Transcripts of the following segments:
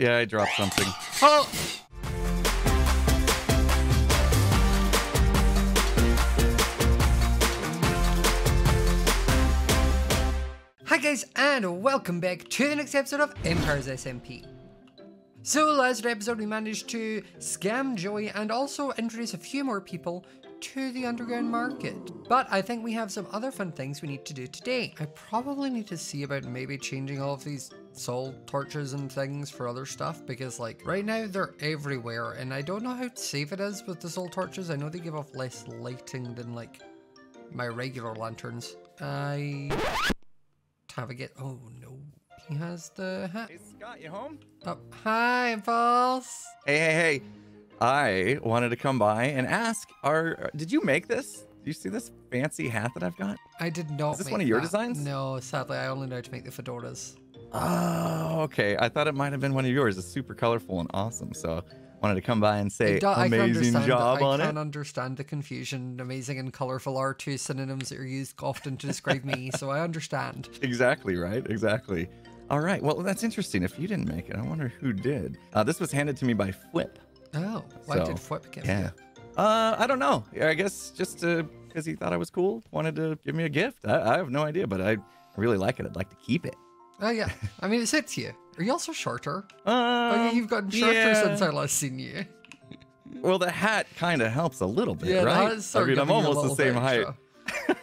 Yeah, I dropped something. Oh! Hi guys, and welcome back to the next episode of Empires SMP. So last episode we managed to scam Joey and also introduce a few more people to the underground market. But I think we have some other fun things we need to do today. I probably need to see about maybe changing all of these soul torches and things for other stuff because like right now they're everywhere and I don't know how safe it is with the soul torches. I know they give off less lighting than like my regular lanterns. I have a get. Oh no, he has the hat. Hey, Scott, you home? Oh, hi, boss. Hey, hey, hey. I wanted to come by and ask, are did you make this? Do you see this fancy hat that I've got? I did not. Is this one of your that. designs? No, sadly, I only know to make the fedoras. Oh, okay. I thought it might have been one of yours. It's super colorful and awesome. So wanted to come by and say do- I can amazing understand- I can understand the confusion. Amazing and colorful are two synonyms that are used often to describe me, so I understand. Exactly, right? Exactly. All right. Well, that's interesting. If you didn't make it, I wonder who did. Uh, this was handed to me by Flip. Oh, why So, did Flip give Yeah. Uh, I don't know. Yeah, I guess just because he thought I was cool, wanted to give me a gift. I, I have no idea, but I really like it. I'd like to keep it. Oh yeah, I mean it sits you. Are you also shorter? Um, Oh yeah, you've gotten shorter yeah. since I last seen you. Well, the hat kind of helps a little bit, Yeah, right? I mean, I'm giving you a almost the same height. extra.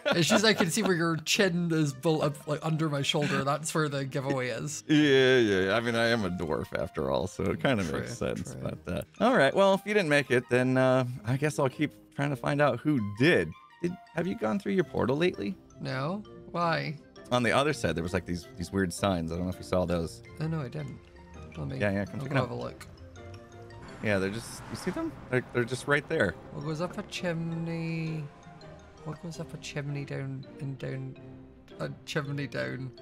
It's just I can see where your chin is built up like under my shoulder. That's where the giveaway is. Yeah, yeah. I mean, I am a dwarf after all, so it kind of True, makes sense. true. But uh, all right, well, if you didn't make it, then uh, I guess I'll keep trying to find out who did. Did have you gone through your portal lately? No, why? On the other side, there was like these these weird signs. I don't know if you saw those. Oh no, I didn't. Let me. Yeah, yeah, come I'll check go it have a look. Yeah, they're just. You see them? They're, they're just right there. What goes up a chimney? What goes up a chimney down and down a chimney down,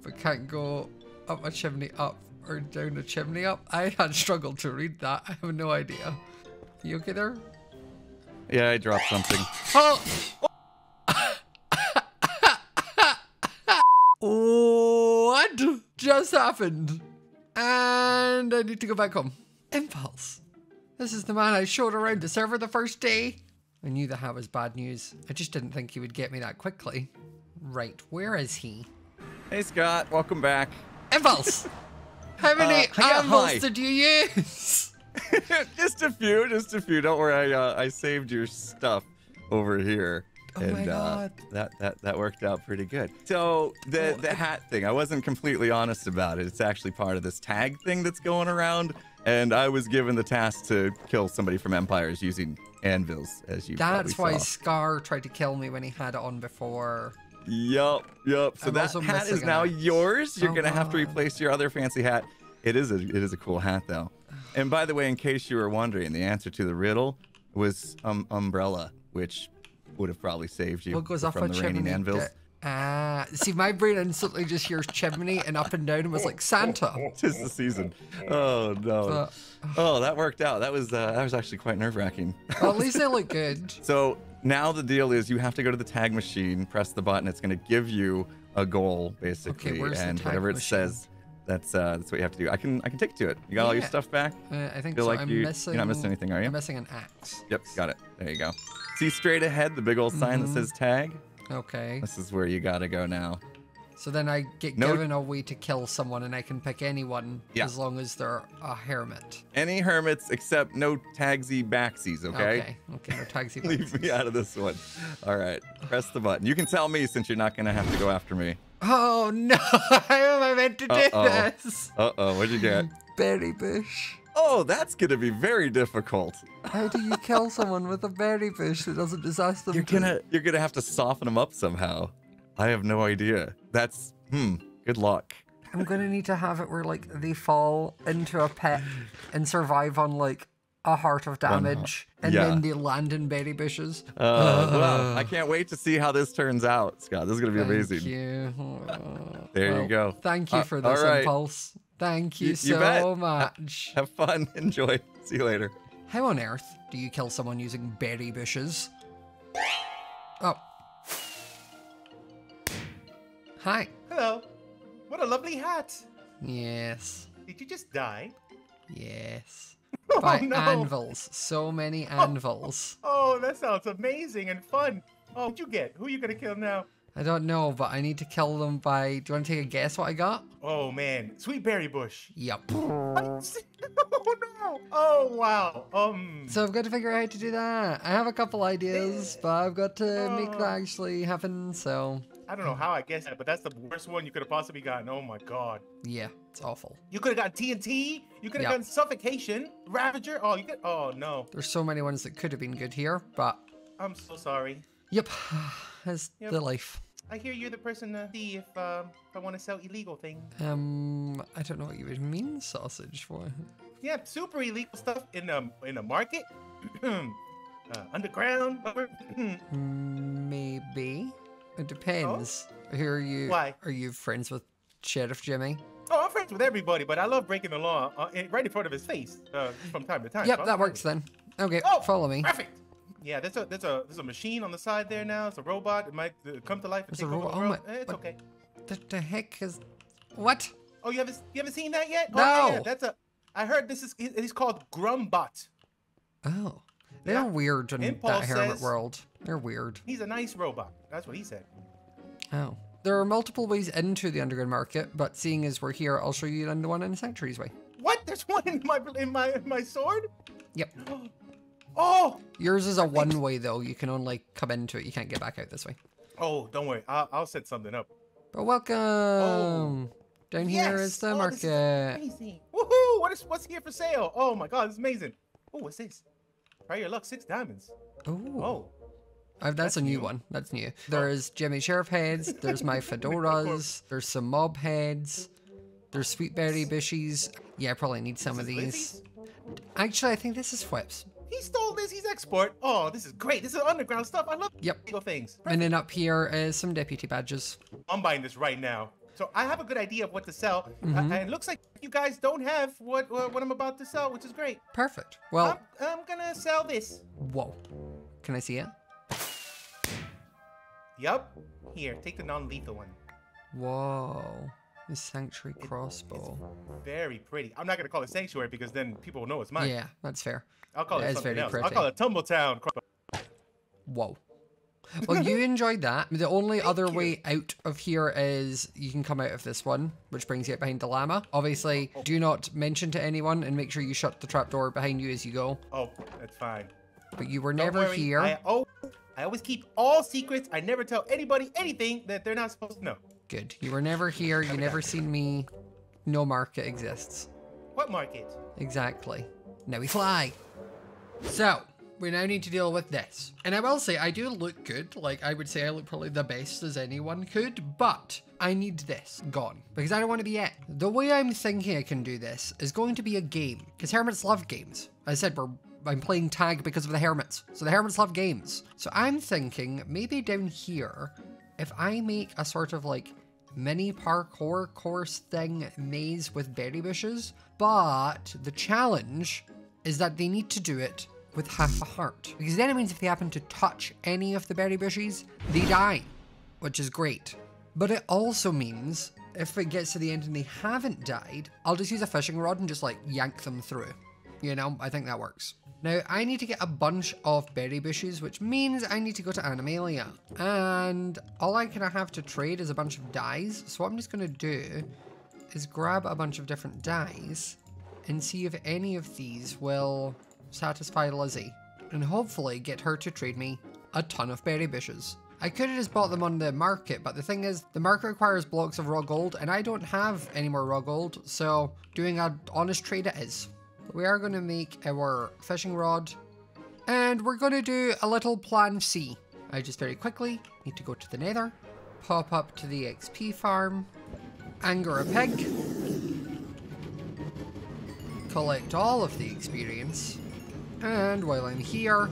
but can't go up a chimney up or down a chimney up? I had struggled to read that. I have no idea. You okay there? Yeah, I dropped something. Oh! what just happened? And I need to go back home. Impulse. This is the man I showed around the server the first day. I knew the hat was bad news. I just didn't think he would get me that quickly. Right, where is he? Hey, Scott, welcome back. Impulse! How many Uh, hi. did you use? just a few, just a few. Don't worry, I uh, I saved your stuff over here. Oh and my Uh, God. that that that worked out pretty good. So the Oh, the hat thing, I wasn't completely honest about it. It's actually part of this tag thing that's going around, and I was given the task to kill somebody from Empires using anvils, as you That's why saw. Scar tried to kill me when he had it on before. Yup, yup. So I'm that hat is now axe. yours. You're Oh, gonna have to replace your other fancy hat. It is a it is a cool hat though. And by the way, in case you were wondering, the answer to the riddle was um, umbrella, which would have probably saved you What goes up from the raining anvils. Ah, see, my brain instantly just hears chimney and up and down and was like Santa. Tis the season. Oh no. But- oh, that worked out. That was uh, that was actually quite nerve wracking. Well, at least they look good. So now the deal is you have to go to the tag machine, press the button. It's going to give you a goal basically, the and whatever it machine? says, that's uh, that's what you have to do. I can I can take you to it. You got all your stuff back? Uh, I think Feel so. like I'm you- you're not missing anything, are you? I'm missing an axe. Yep, got it. There you go. See straight ahead the big old sign Mm-hmm. that says tag. Okay. This is where you got to go now. So then I get No- given a way to kill someone, and I can pick anyone Yeah. as long as they're a hermit. Any hermits except no tagsy backsies, okay? Okay. Okay. No taxi. Leave me out of this one. All right, press the button. You can tell me since you're not gonna have to go after me. Oh no! How am I meant to do Uh-oh. this? Uh oh, what'd you get? Berry bush. Oh, that's gonna be very difficult. How do you kill someone with a berry bush that doesn't disaster them? You're gonna you're gonna have to soften them up somehow. I have no idea. That's hmm. Good luck. I'm gonna need to have it where like they fall into a pit and survive on like a heart of damage, and yeah. then they land in berry bushes. Uh, well, I can't wait to see how this turns out, Scott. This is gonna be Thank amazing. you. There you go. Thank you Uh, for all this right. impulse. Thank you, You- you so bet. much. Have fun. Enjoy. See you later. How on earth do you kill someone using berry bushes? Oh. Hi. Hello. What a lovely hat. Yes. Did you just die? Yes. Oh, By no. anvils. So many oh, anvils. Oh, that sounds amazing and fun. Oh, what'd you get? Who are you gonna kill now? I don't know, but I need to kill them by. Do you want to take a guess what I got? Oh man, sweet berry bush. Yep. oh no! Oh wow. Um. So I've got to figure out how to do that. I have a couple ideas, but I've got to make that actually happen. So I don't know how I guessed that, but that's the worst one you could have possibly gotten. Oh my god. yeah, it's awful. You could have gotten TNT. You could have Yep. gotten suffocation, Ravager. Oh, you could. Oh no. There's so many ones that could have been good here, but I'm so sorry. yep, that's Yep. the life. I hear you're the person to see if um, if I want to sell illegal things. Um, I don't know what you would mean sausage for. Yeah, super illegal stuff in the in the market, uh, underground. Maybe it depends. Who are you? Why? Are you friends with Sheriff Jimmy? oh, I'm friends with everybody, but I love breaking the law uh, right in front of his face uh, from time to time. Yep, so that works then. Okay, Oh, follow me. Perfect. Yeah, there's a there's a there's a machine on the side there now. It's a robot. It might uh, come to life and a take over robot- oh my- Eh, it's what- okay. The, the heck is what? Oh, you haven't you haven't seen that yet? Oh, yeah, yeah, No. that's a. I heard this is he- he's called Grumbot. Oh, they're Yeah. weird in Impulse that hermit says- world. They're weird. He's a nice robot. That's what he said. Oh. There are multiple ways into the underground market, but seeing as we're here, I'll show you the one in the Sanctuary's way. What? There's one in my in my in my sword. Yep. Oh. Yours is a one way though. You can only come into it. You can't get back out this way. Oh, don't worry. I'll, I'll set something up. But welcome. Oh. Down here is Oh. The Oh, this is market. Woohoo! What is what's here for sale? Oh my god, this is amazing. Oh, what's this? Try your luck, six diamonds. Oh, Oh. that's, that's a new new. one. That's new. Oh. There's Jimmy Sheriff heads. There's my fedoras. There's some mob heads. There's sweet berry bushies. Yeah, I probably need some of This is these. Actually, I think this is fWhip's. He stole this. He's export. Oh, this is great. This is underground stuff. I love Yep. illegal things. And then up here is some deputy badges. I'm buying this right now. So I have a good idea of what to sell, Uh, Mhm. and it looks like you guys don't have what what, what I'm about to sell, which is great. Perfect. Well, I'm, I'm gonna sell this. whoa. Can I see it? Yup. Here, take the non-lethal one. Whoa. The sanctuary crossbow. It's very pretty. I'm not gonna call it sanctuary because then people will know it's mine. Yeah, that's fair. I'll call It it something very else. I'll call it Tumbletown. Crossbow. Whoa. Well, you enjoyed that. The only Thank other you. way out of here is you can come out of this one, which brings you out behind the llama. Obviously, Oh. do not mention to anyone and make sure you shut the trapdoor behind you as you go. Oh, that's fine. But you were Don't never worry, here. I, oh, I always keep all secrets. I never tell anybody anything that they're not supposed to know. Good. You were never here. You Never seen me. No market exists. What market? Exactly. Now we fly. So, we now need to deal with this. And I will say, I do look good. Like, I would say I look probably the best as anyone could, but I need this gone because I don't want to be it. The way I'm thinking I can do this is going to be a game because hermits love games. I said we're I'm playing tag because of the hermits. So the hermits love games. So I'm thinking maybe down here, if I make a sort of like mini parkour course thing maze with berry bushes, but the challenge is that they need to do it with half a heart. Because then it means if they happen to touch any of the berry bushes, they die, which is great. But it also means if it gets to the end and they haven't died, I'll just use a fishing rod and just like yank them through. You know, I think that works. Now, I need to get a bunch of berry bushes, which means I need to go to Animalia. And all I can have to trade is a bunch of dyes. So what I'm just going to do is grab a bunch of different dyes and see if any of these will satisfy Lizzie. And hopefully get her to trade me a ton of berry bushes. I could have just bought them on the market, but the thing is, the market requires blocks of raw gold, and I don't have any more raw gold, so doing an honest trade it is. We are going to make our fishing rod, and we're going to do a little plan C. I just very quickly need to go to the nether, pop up to the XP farm, anger a pig, collect all of the experience, and while I'm here,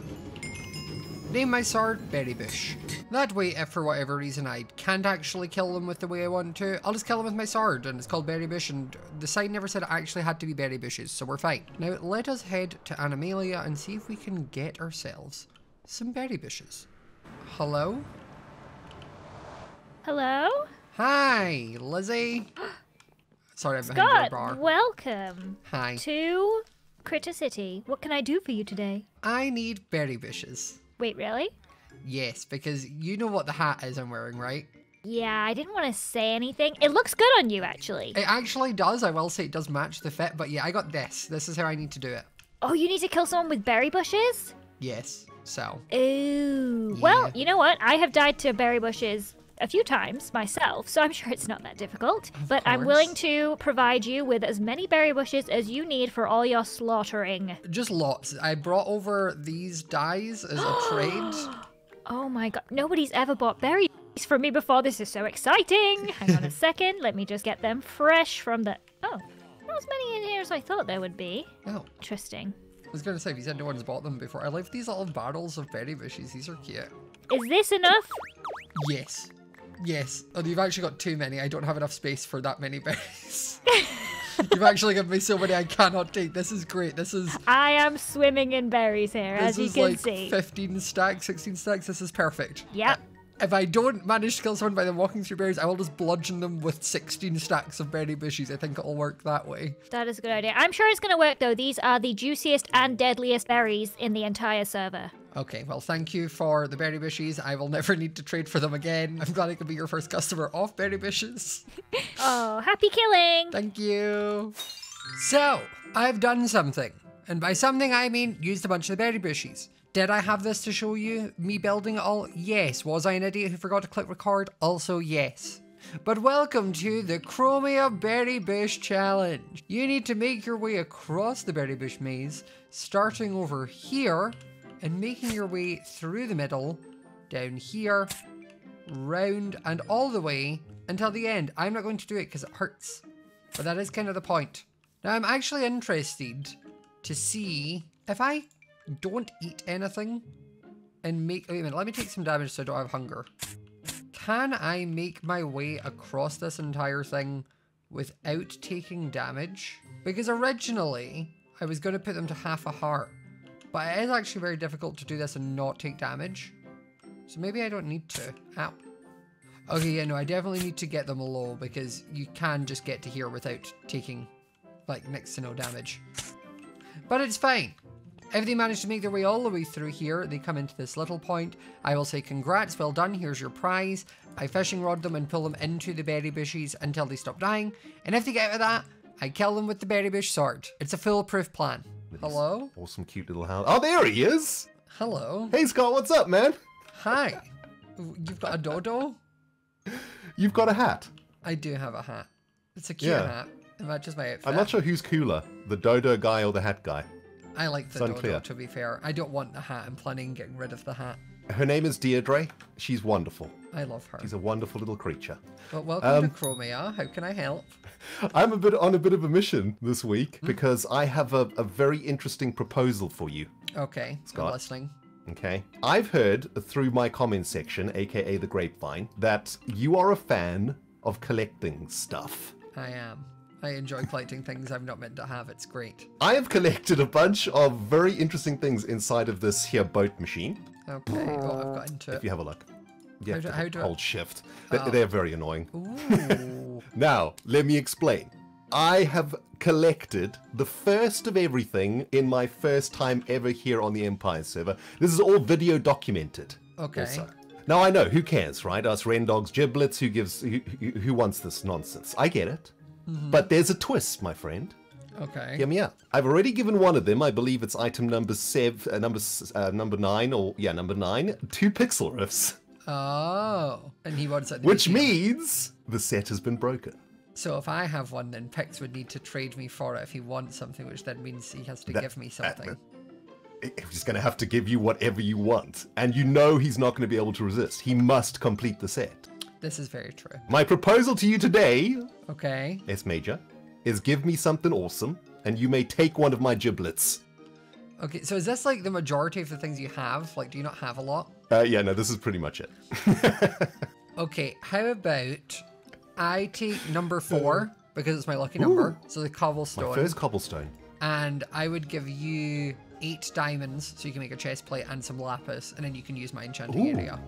name my sword Berry Bush. That way, if for whatever reason I can't actually kill them with the way I want to, I'll just kill them with my sword, and it's called Berry Bush, and the sign never said it actually had to be berry bushes, so we're fine. Now, let us head to Animalia and see if we can get ourselves some berry bushes. Hello? Hello? Hi, Lizzie. Sorry, I'm behind your Scott, bar. welcome Hi. to Critter City. What can I do for you today? I need berry bushes. Wait, really? Yes, because you know what the hat is I'm wearing, right? Yeah, I didn't want to say anything. It looks good on you, actually. It actually does. I will say it does match the fit, but yeah, I got this. This is how I need to do it. Oh, you need to kill someone with berry bushes? Yes. So, Ooh. Well, you know what? I have died to berry bushes a few times myself, so I'm sure it's not that difficult. but I'm willing to provide you with as many berry bushes as you need for all your slaughtering. just lots. I brought over these dyes as a trade. Oh my god, nobody's ever bought berries from me before. This is so exciting. Hang on a second. Let me just get them fresh from the. Oh, not as many in here as I thought there would be. Oh, Interesting. I was gonna say, if you anyone's bought them before, I like these little barrels of berry bushes. These are cute. Is this enough? Yes. Yes. Oh, you've actually got too many. I don't have enough space for that many berries. you've actually given me so many I cannot take. This is great. This is I am swimming in berries here, as you can like see. 15 stacks, 16 stacks. This is perfect. Yep. If I don't manage to kill someone by them walking through berries, I will just bludgeon them with 16 stacks of berry bushes. I think it'll work that way. That is a good idea. I'm sure it's going to work though. These are the juiciest and deadliest berries in the entire server. Okay, well, thank you for the berry bushes. I will never need to trade for them again. I'm glad I could be your first customer of berry bushes. Oh, happy killing! Thank you. So, I've done something. And by something, I mean used a bunch of the berry bushes. Did I have this to show you? Me building it all? Yes. Was I an idiot who forgot to click record? Also, yes. But welcome to the Chromia Berry Bush Challenge. You need to make your way across the berry bush maze, starting over here and making your way through the middle, down here, round and all the way until the end. I'm not going to do it because it hurts. But that is kind of the point. Now I'm actually interested to see if I don't eat anything and make wait a minute, let me take some damage so I don't have hunger. Can I make my way across this entire thing without taking damage? Because originally I was going to put them to half a heart. But it is actually very difficult to do this and not take damage. So maybe I don't need to. Ow. Okay, yeah, no, I definitely need to get them low because you can just get to here without taking, like, next to no damage. But it's fine. If they manage to make their way all the way through here, they come into this little point. I will say congrats, well done, here's your prize. I fishing rod them and pull them into the berry bushes until they stop dying. And if they get out of that, I kill them with the berry bush sword. It's a foolproof plan. Hello? Awesome, cute little house. Oh, there he is. Hello? Hey, Scott, what's up, man? Hi. You've got a dodo? You've got a hat. I do have a hat. It's a cute Yeah. hat. It matches my outfit. I'm not sure who's cooler, the dodo guy or the hat guy. I like the It's dodo, to be fair. I don't want the hat. I'm planning on getting rid of the hat. Her name is Deirdre. She's wonderful. I love her. She's a wonderful little creature. But welcome Um, to Chromia. How can I help? I'm a bit on a bit of a mission this week Hmm? because I have a, a very interesting proposal for you. Okay, Scott. I'm listening. Okay. I've heard through my comment section, aka the grapevine, that you are a fan of collecting stuff. I am. I enjoy collecting things I'm not meant to have. It's great. I have collected a bunch of very interesting things inside of this here boat machine. Okay. Oh, I've got into it. If you have a look. You have do- how do I- hold shift. They, Oh. They're very annoying. Ooh. Now, let me explain. I have collected the first of everything in my first time ever here on the Empire server. This is all video documented. Okay. Also. Now I know who cares, right? Us Rendog's giblets. Who gives? Who, who wants this nonsense? I get it, Mm-hmm. but there's a twist, my friend. Okay. Hear me out. I've already given one of them. I believe it's item number seven, uh, number uh, number nine, or yeah, number nine. Two Pixlriffs, Oh. And he wants it. which museum. means the set has been broken. So if I have one, then Pix would need to trade me for it if he wants something, which then means he has to That- give me that- something. He's going to have to give you whatever you want, and you know he's not going to be able to resist. He must complete the set. This is very true. My proposal to you today, Okay. Smajor, is give me something awesome, and you may take one of my giblets. Okay, so is this like the majority of the things you have? Like, do you not have a lot? Uh, yeah, no, this is pretty much it. Okay, how about I take number four because it's my lucky number, so the cobblestone. My first cobblestone. and I would give you eight diamonds so you can make a chest plate and some lapis, and then you can use my enchanting Ooh. area.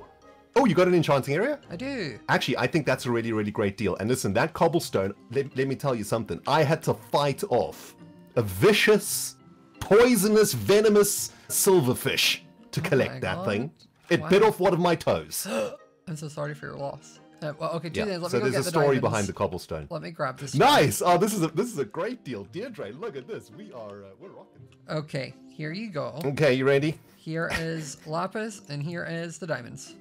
Oh, you got an enchanting area? I do. Actually, I think that's a really, really great deal. And listen, that cobblestone, let, let me tell you something. I had to fight off a vicious, poisonous, venomous silverfish to collect Oh that God. thing. It Wow. bit off one of my toes. I'm so sorry for your loss. Uh, well, okay, two Yeah. Let So me go there's a the story diamonds. behind the cobblestone. Let me grab this. Nice. Oh, this is a this is a great deal, Deirdre. Look at this. We are uh, we're rocking. Okay, here you go. Okay, you ready? Here is lapis, and here is the diamonds.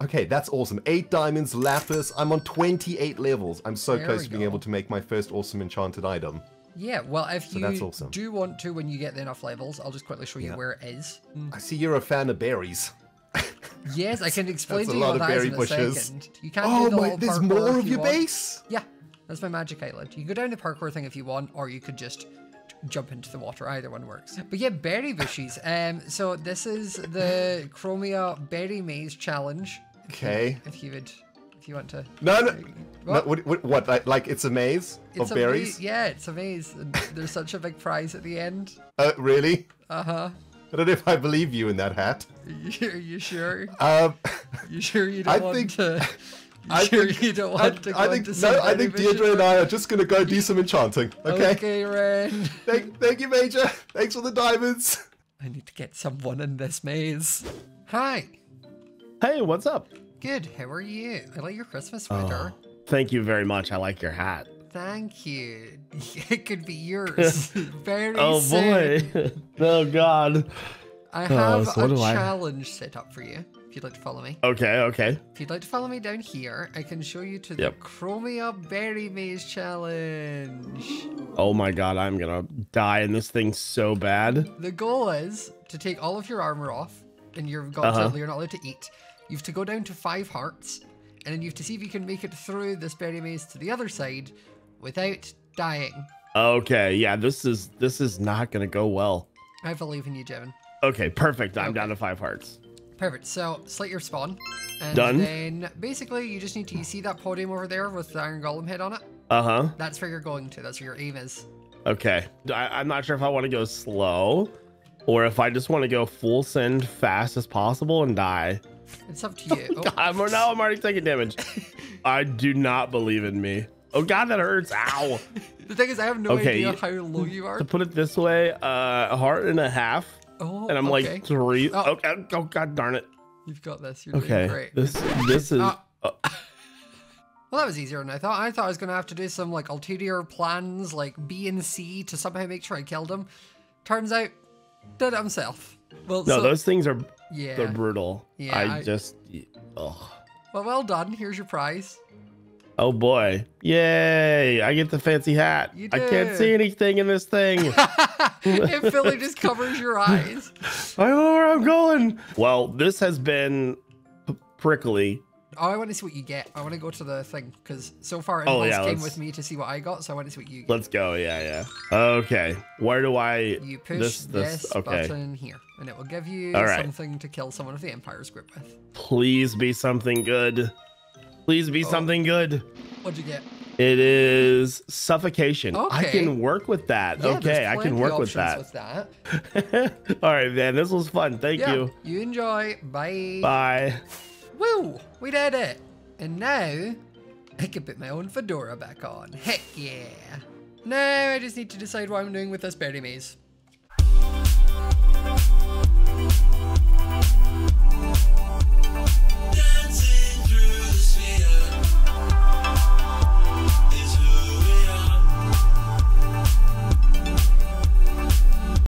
Okay, that's awesome. Eight diamonds, lapis. I'm on 28 levels. I'm so There close to being go. able to make my first awesome enchanted item. Yeah, well, if you that's awesome. do want to, when you get enough levels, I'll just quickly show you Yeah. where it is. Mm. I see you're a fan of berries. Yes, I can explain to you lot what of that is berry in a bushes. second. You can't Oh do the my, there's more of you your want. base? Yeah, that's my magic island. You can go down the parkour thing if you want, or you could just jump into the water. Either one works. But yeah, berry bushes. Um, so this is the Chromia Berry Maze Challenge. Okay. If you would, if you want to. No, no. no What? what, what, what? Like, it's a maze It's of a berries? maze- yeah, it's a maze. There's such a big prize at the end. Uh, really? Uh huh. I don't know if I believe you in that hat. You, you sure? Um, You sure you don't I want think- to? You I sure think- you don't I, to go I think into no. I think Deirdre and I are just gonna go do some enchanting. Okay. Okay, Ren. Thank, thank you, Major. Thanks for the diamonds. I need to get someone in this maze. Hi. Hey, what's up? Good. How are you? I like your Christmas Oh. sweater. Thank you very much. I like your hat. Thank you. It could be yours very Oh soon. boy. oh god. I oh, have so a what do I- challenge set up for you. If you'd like to follow me. Okay, okay. If you'd like to follow me down here, I can show you to the Yep. Chromia Berry Maze Challenge. Oh my god, I'm gonna die in this thing so bad. The goal is to take all of your armor off, and you've got Uh-huh. to, you're not allowed to eat. You have to go down to five hearts, and then you have to see if you can make it through this berry maze to the other side without dying. Okay, yeah, this is this is not gonna go well. I believe in you, Jevin. Okay, perfect. I'm Okay. down to five hearts. Perfect. So slate your spawn, and Done. then basically you just need to you see that podium over there with the iron golem head on it. Uh-huh. That's where you're going to. That's where your aim is. Okay. I, I'm not sure if I want to go slow or if I just want to go full send fast as possible and die. It's up to you. Oh, I'm now I'm already taking damage. I do not believe in me. Oh god, that hurts. Ow. the thing is, I have no Okay, idea how low you are. to put it this way, uh, a heart and a half, Oh, and I'm okay. like three. Oh. Okay. Oh god darn it. You've got this. You're doing Okay. great. This this is. Uh, Well, that was easier than I thought. I thought I was going to have to do some like ulterior plans, like B and C, to somehow make sure I killed him. Turns out, did it himself. Well, no, so, those things are yeah. they're brutal. Yeah, I, I- just. Oh. Well, well done. Here's your prize. Oh boy! Yay! I get the fancy hat. You I can't see anything in this thing. it fully just covers your eyes. I don't know where I'm going. Well, this has been prickly. Oh, I want to see what you get. I want to go to the thing because so far Oh, yeah, came let's- with me to see what I got, so I want to see what you get. Let's go. Yeah, yeah. Okay. Where do I? You push this, this, this. Okay. button here, and it will give you right. something to kill someone of the Empires group with. Please be something good. Please be Oh. something good. What'd you get? It is suffocation. Okay. I can work with that. Yeah, okay, I can work with that. With that. All right, man. This was fun. Thank yeah, you. you enjoy. Bye. Bye. Woo! We did it! And now, I can put my own fedora back on. Heck yeah! Now I just need to decide what I'm doing with this berry maze.